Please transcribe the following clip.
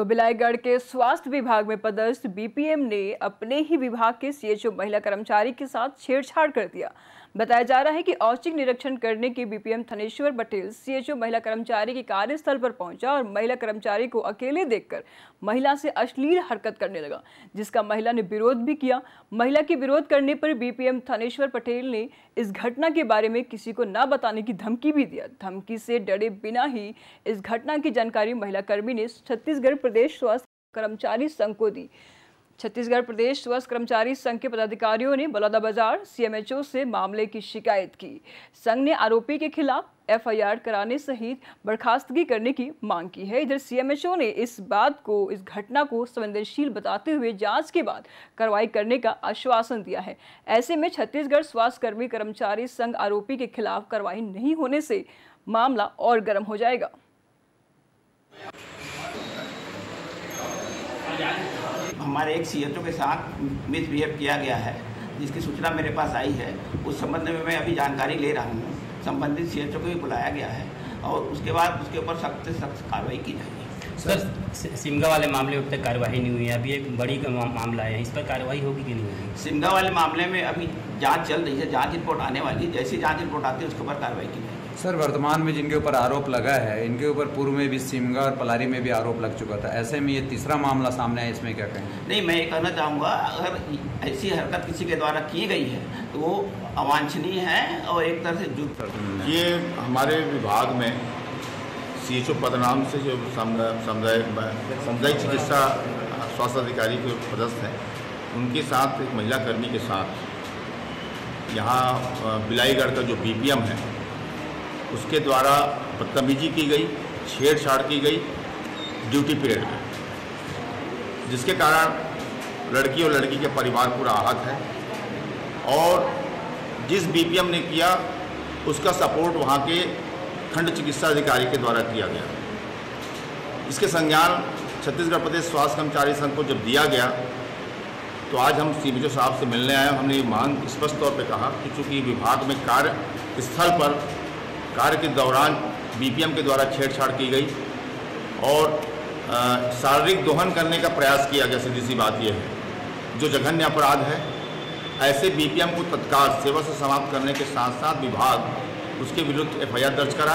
तो बिलाईगढ़ के स्वास्थ्य विभाग में पदस्थ बीपीएम ने अपने ही विभाग के सीएचओ महिला कर्मचारी के साथ छेड़छाड़ कर दिया। बताया जा रहा है कि औचक निरीक्षण करने के बीपीएम थनेश्वर पटेल सीएचओ महिला कर्मचारी के कार्यस्थल पर पहुँचा और महिला कर्मचारी को अकेले देखकर महिला से अश्लील हरकत करने लगा, जिसका महिला ने विरोध भी किया। महिला के विरोध करने पर बीपीएम थनेश्वर पटेल ने इस घटना के बारे में किसी को न बताने की धमकी भी दिया। धमकी से डरे बिना ही इस घटना की जानकारी महिला कर्मी ने छत्तीसगढ़ प्रदेश स्वास्थ्य कर्मचारी संघ को दी। छत्तीसगढ़ प्रदेश स्वास्थ्य कर्मचारी संघ के पदाधिकारियों ने बलौदाबाजार सीएमएचओ से मामले की शिकायत की। संघ ने आरोपी के खिलाफ एफआईआर कराने सहित बर्खास्तगी करने की मांग की है। इधर सीएमएचओ ने इस बात को, इस घटना को संवेदनशील बताते हुए जाँच के बाद कार्रवाई करने का आश्वासन दिया है। ऐसे में छत्तीसगढ़ स्वास्थ्य कर्मी कर्मचारी संघ आरोपी के खिलाफ कार्रवाई नहीं होने से मामला और गर्म हो जाएगा। हमारे एक सीएचओ के साथ मिसबिहेव किया गया है जिसकी सूचना मेरे पास आई है। उस संबंध में मैं अभी जानकारी ले रहा हूँ। संबंधित सीएचओ को भी बुलाया गया है और उसके बाद उसके ऊपर सख्त से सख्त कार्रवाई की जाएगी। सर सिमगा वाले मामले में अब तक कार्रवाई नहीं हुई है। अभी एक बड़ी मामला है। इस पर कार्रवाई होगी कि नहीं होगी? सिमगा वाले मामले में अभी जाँच चल रही है जाँच रिपोर्ट आने वाली है। जैसी जाँच रिपोर्ट आती है उसके ऊपर कार्रवाई की जाएगी। सर वर्तमान में जिनके ऊपर आरोप लगा है इनके ऊपर पूर्व में भी सिमगा और पलारी में भी आरोप लग चुका था। ऐसे में ये तीसरा मामला सामने आया इसमें क्या कहें नहीं मैं ये कहना चाहूँगा अगर ऐसी हरकत किसी के द्वारा की गई है तो वो अवांछनीय है और एक तरह से जुट ये हमारे विभाग में सी एच ओ पदनाम से जो समुदाय समुदाय चिकित्सा स्वास्थ्य अधिकारी के पदस्थ हैं उनके साथ एक महिला कर्मी के साथ यहाँ बिलाईगढ़ का जो बीपीएम है उसके द्वारा बदतमीजी की गई, छेड़छाड़ की गई ड्यूटी पीरियड में। जिसके कारण लड़की और लड़की के परिवार पूरा आहत है और जिस बीपीएम ने किया, उसका सपोर्ट वहाँ के खंड चिकित्सा अधिकारी के द्वारा किया गया। इसके संज्ञान छत्तीसगढ़ प्रदेश स्वास्थ्य कर्मचारी संघ को जब दिया गया तो आज हम सी साहब से मिलने आए हमने ये मांग स्पष्ट तौर पे कहा कि चूँकि विभाग में कार्य स्थल पर कार्य के दौरान बीपीएम के द्वारा छेड़छाड़ की गई और शारीरिक दोहन करने का प्रयास किया गया, सीधी सी बात यह है। जो जघन्य अपराध है, ऐसे बीपीएम को तत्काल सेवा से समाप्त करने के साथ साथ विभाग उसके विरुद्ध एफआईआर दर्ज करा